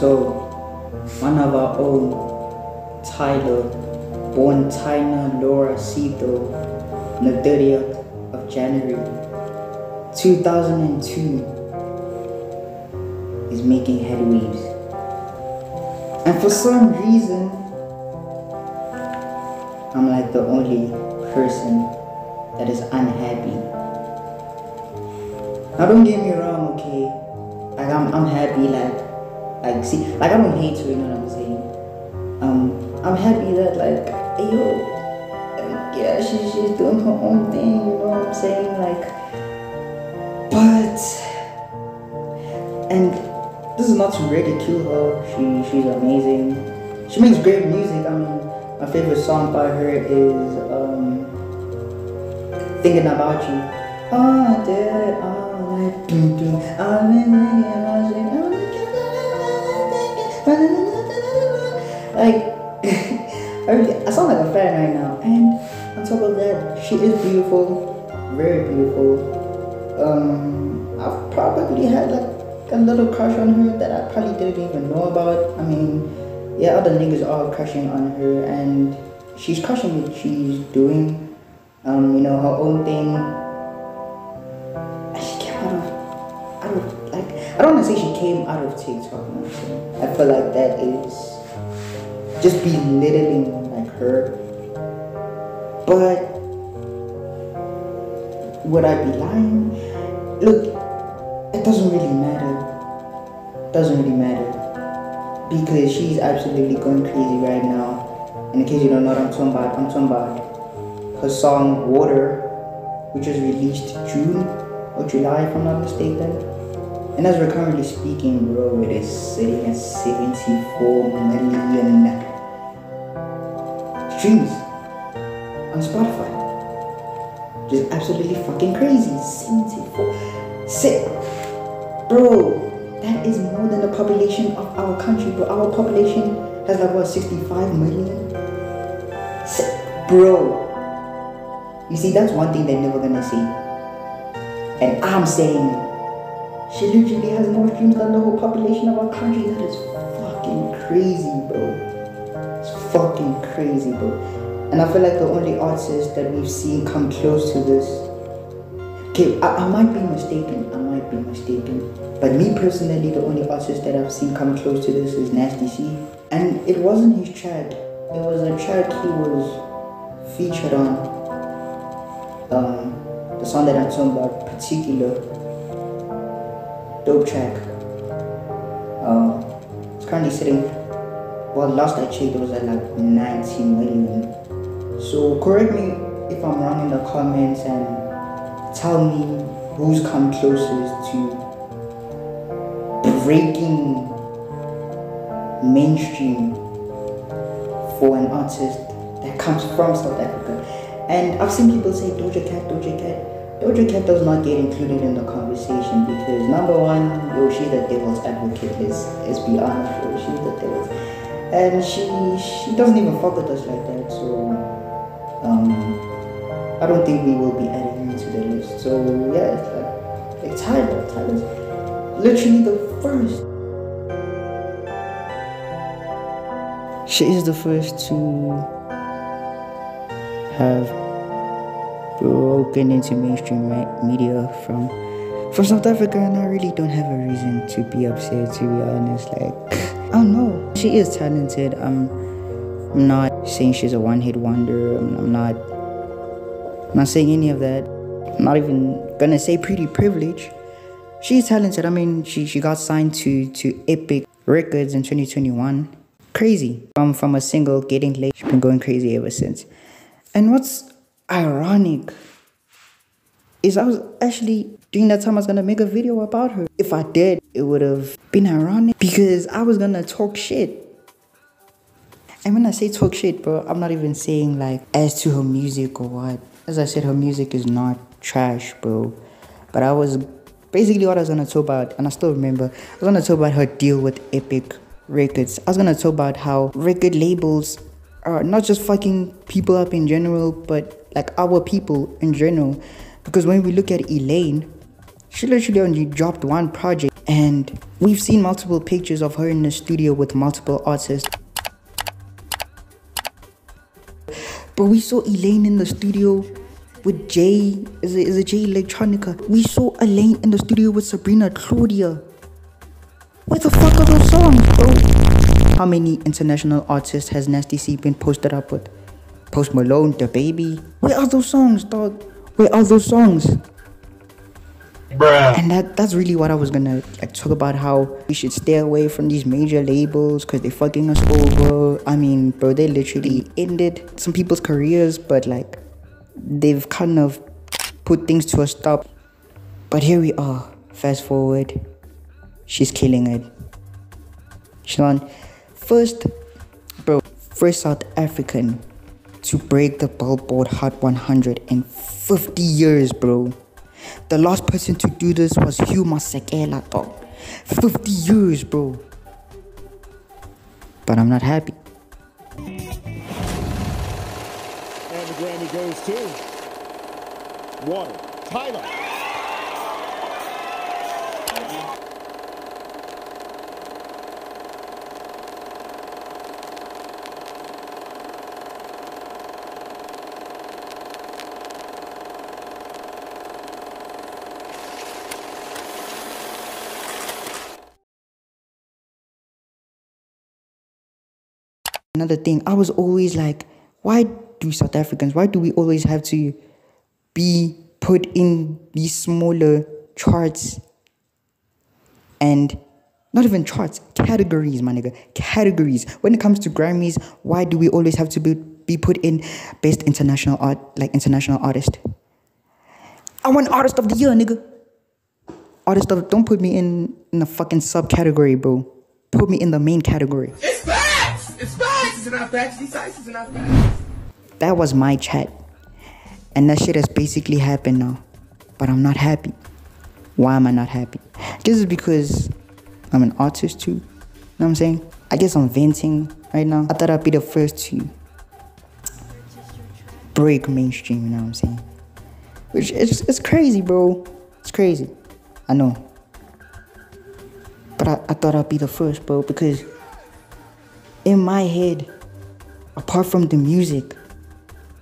So, one of our own, Tyla, born Tyla Laura Seethal, on the 30th of January, 2002, is making headwaves. And for some reason, I'm like the only person that is unhappy. Now don't get me wrong, okay? Like I'm, I'm happy, like, like see, like I don't hate her, you know what I'm saying? Um, I'm happy that like, yo, like, yeah, she, she's doing her own thing, you know what I'm saying? Like, but, and this is not to ridicule her. She, she's amazing. She makes great music. I mean, my favorite song by her is um, "Thinking About You." All day, all night, doo doo. Like, I, sound like a fan right now. And on top of that, she is beautiful, very beautiful. Um, I've probably had like a little crush on her that I probably didn't even know about. I mean, yeah, other niggas are crushing on her, and she's crushing what she's doing. Um, you know, her own thing. She came out of, out of, like, I don't want to say she came out of TikTok. You? I feel like that is just belittling like her. But would I be lying? Look, it doesn't really matter. Doesn't really matter because she's absolutely going crazy right now. And in case you don't know what I'm talking about, I'm talking about her song Water, which was released June or July, if I'm not mistaken. And as we're currently speaking, bro, it is sitting at 74 million streams on Spotify. Just absolutely fucking crazy. 74. Sick. Bro, that is more than the population of our country, bro. Our population has like what 65 million? Bro. You see, that's one thing they're never gonna see. And I'm saying she literally has more streams than the whole population of our country. That is fucking crazy, bro. Fucking crazy, bro. And I feel like the only artist that we've seen come close to this. Okay, I, I might be mistaken. I might be mistaken. But me personally, the only artist that I've seen come close to this is Nasty C. And it wasn't his track. It was a track he was featured on. Um, the song that I'm talking about, particular dope track. Uh, it's currently sitting. Well, last I checked, it was at like 19 million. So correct me if I'm wrong in the comments and tell me who's come closest to breaking mainstream for an artist that comes from South Africa. And I've seen people say Doja Cat, Doja Cat. Doja Cat does not get included in the conversation because number one, yo, she's the devil's advocate. Let's, let's be honest, yo, the devil's. And she she doesn't even fuck with us like that. So um, I don't think we will be adding her to the list. So yeah, it's like, like Tyla, Tyla's literally the first. She is the first to have broken into mainstream media from from South Africa, and I really don't have a reason to be upset. To be honest, like I don't know, she is talented. I'm, not saying she's a one-hit wonder. I'm, I'm not. I'm not saying any of that. I'm not even gonna say pretty privilege. She's talented. I mean, she, she got signed to to Epic Records in 2021. Crazy. From from a single getting late, she's been going crazy ever since. And what's ironic is I was actually during that time I was gonna make a video about her. If I did, it would have been ironic because I was gonna talk shit. And when I say talk shit, bro, I'm not even saying like as to her music or what. As I said, her music is not trash, bro. But I was basically what I was gonna talk about, and I still remember, I was gonna talk about her deal with Epic Records. I was gonna talk about how record labels are not just fucking people up in general, but like our people in general. Because when we look at Elaine, she literally only dropped one project And we've seen multiple pictures of her in the studio with multiple artists. But we saw Elaine in the studio with Jay. Is it, is it Jay Electronica? We saw Elaine in the studio with Sabrina Claudio. Where the fuck are those songs, bro? How many international artists has Nasty C been posted up with? Post Malone, DaBaby. Where are those songs, dog? Where are those songs? Bruh. And that that's really what I was gonna like talk about how we should stay away from these major labels because they're fucking us over. I mean, bro, they literally ended some people's careers, but like they've kind of put things to a stop. But here we are. Fast forward. She's killing it. She's on first bro, first South African to break the Billboard Hot 100 in 50 years, bro. The last person to do this was Hugh Masekela, dog. 50 years, bro. But I'm not happy. And the Grammy goes to Water. Tyla. Another thing, I was always like, why do South Africans, why do we always have to be put in these smaller charts and not even charts, categories, my nigga, categories. When it comes to Grammys, why do we always have to be, be put in best international art, like international artist? I want artist of the year, nigga. Artist of, don't put me in, in a fucking subcategory, bro. Put me in the main category. It's! It's! These not facts. These facts not facts. That was my chat. And that shit has basically happened now. But I'm not happy. Why am I not happy? Just because I'm an artist too. You know what I'm saying? I guess I'm venting right now. I thought I'd be the first to break mainstream, you know what I'm saying? Which is it's crazy, bro. It's crazy. I know. But I, I thought I'd be the first, bro, because in my head, apart from the music,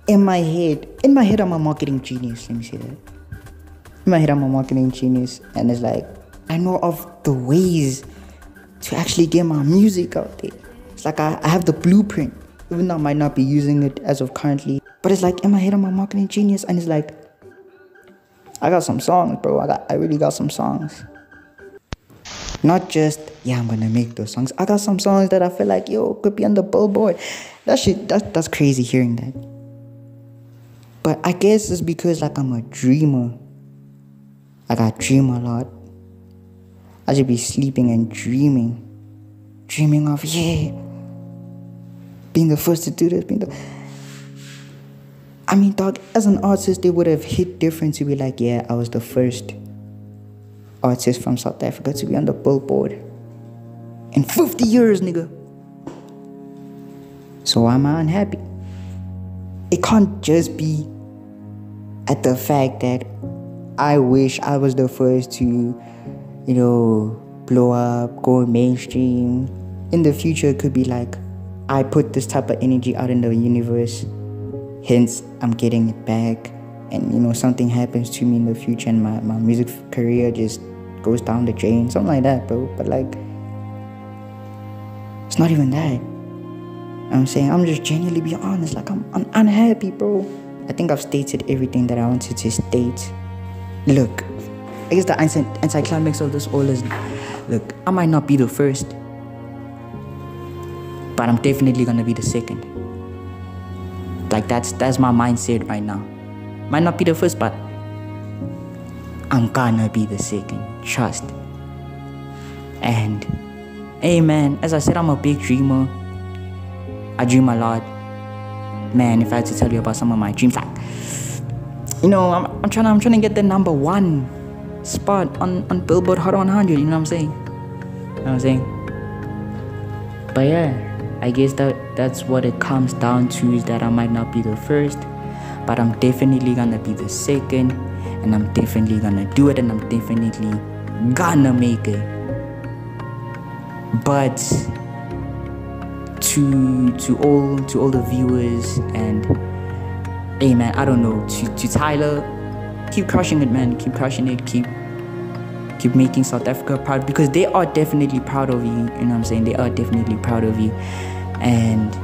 in my head, in my head, I'm a marketing genius. Let me say that. In my head, I'm a marketing genius, and it's like I know of the ways to actually get my music out there. It's like I, I have the blueprint, even though I might not be using it as of currently. But it's like in my head, I'm a marketing genius, and it's like I got some songs, bro. I got, I really got some songs. Not just, yeah, I'm gonna make those songs. I got some songs that I feel like, yo, could be on the billboard. That shit, that, that's crazy hearing that. But I guess it's because like I'm a dreamer. Like I dream a lot. I should be sleeping and dreaming. Dreaming of, yeah, being the first to do this, being the I mean, dog, as an artist, they would have hit different to be like, yeah, I was the first artist from South Africa to be on the billboard in 50 years, nigga. So why am I unhappy? It can't just be at the fact that I wish I was the first to, you know, blow up, go mainstream. In the future, it could be like, I put this type of energy out in the universe, hence, I'm getting it back. And, you know, something happens to me in the future and my, my music career just goes down the drain, something like that, bro. But like, it's not even that. I'm saying I'm just genuinely be honest. Like I'm, I'm unhappy, bro. I think I've stated everything that I wanted to state. Look, I guess the anti anticlimax of this all is, look, I might not be the first, but I'm definitely gonna be the second. Like that's that's my mindset right now. Might not be the first, but I'm gonna be the second. Trust. And, hey man, as I said, I'm a big dreamer. I dream a lot. Man, if I had to tell you about some of my dreams, like, you know, I'm, I'm trying I'm trying to get the number one spot on, on Billboard Hot 100. You know what I'm saying? You know what I'm saying? But yeah, I guess that that's what it comes down to is that I might not be the first, but I'm definitely gonna be the second and I'm definitely gonna do it and I'm definitely gonna make it. But to to all to all the viewers and hey man, I don't know, to, to Tyla, keep crushing it man, keep crushing it, keep keep making South Africa proud because they are definitely proud of you, you know what I'm saying? They are definitely proud of you. And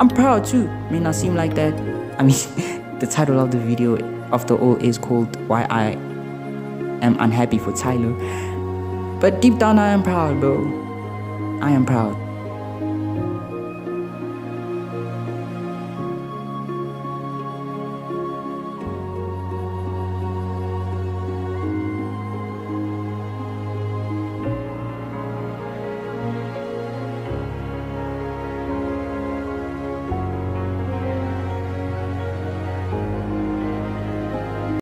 I'm proud too. May not seem like that. I mean the title of the video after all is called Why I Am Unhappy for Tyla. But deep down I am proud, bro. I am proud.